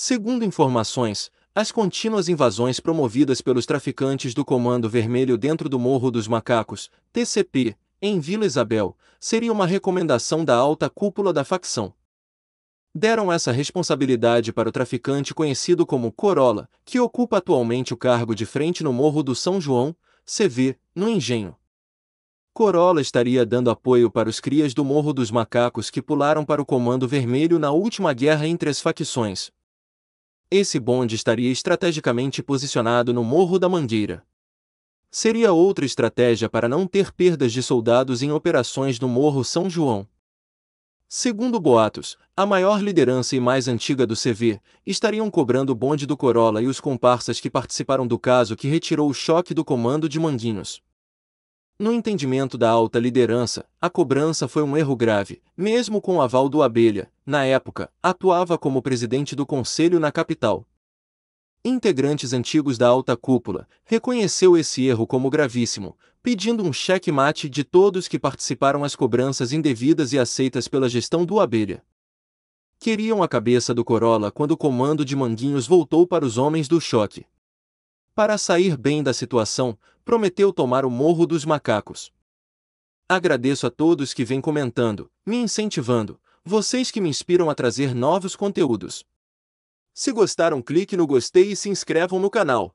Segundo informações, as contínuas invasões promovidas pelos traficantes do Comando Vermelho dentro do Morro dos Macacos, TCP, em Vila Isabel, seria uma recomendação da alta cúpula da facção. Deram essa responsabilidade para o traficante conhecido como Corolla, que ocupa atualmente o cargo de frente no Morro do São João, CV, no Engenho. Corolla estaria dando apoio para os crias do Morro dos Macacos que pularam para o Comando Vermelho na última guerra entre as facções. Esse bonde estaria estrategicamente posicionado no Morro da Mangueira. Seria outra estratégia para não ter perdas de soldados em operações no Morro São João. Segundo boatos, a maior liderança e mais antiga do CV estariam cobrando o bonde do Corolla e os comparsas que participaram do caso que retirou o choque do comando de Manguinhos. No entendimento da alta liderança, a cobrança foi um erro grave, mesmo com o aval do Abelha, na época, atuava como presidente do conselho na capital. Integrantes antigos da alta cúpula reconheceu esse erro como gravíssimo, pedindo um cheque-mate de todos que participaram as cobranças indevidas e aceitas pela gestão do Abelha. Queriam a cabeça do Corolla quando o comando de Manguinhos voltou para os homens do choque. Para sair bem da situação, prometeu tomar o Morro dos Macacos. Agradeço a todos que vêm comentando, me incentivando, vocês que me inspiram a trazer novos conteúdos. Se gostaram, clique no gostei e se inscrevam no canal.